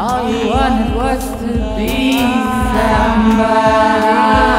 All you wanted was to be somebody.